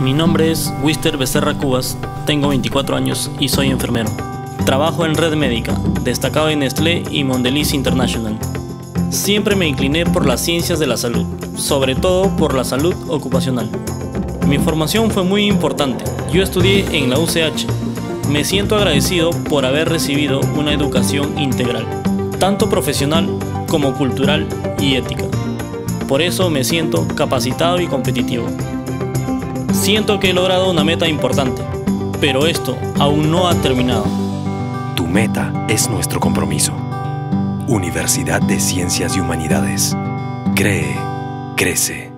Mi nombre es Wister Becerra Cubas, tengo 24 años y soy enfermero. Trabajo en Red Médica, destacado en Nestlé y Mondelez International. Siempre me incliné por las ciencias de la salud, sobre todo por la salud ocupacional. Mi formación fue muy importante. Yo estudié en la UCH. Me siento agradecido por haber recibido una educación integral, tanto profesional como cultural y ética. Por eso me siento capacitado y competitivo. Siento que he logrado una meta importante, pero esto aún no ha terminado. Tu meta es nuestro compromiso. Universidad de Ciencias y Humanidades. Cree, crece.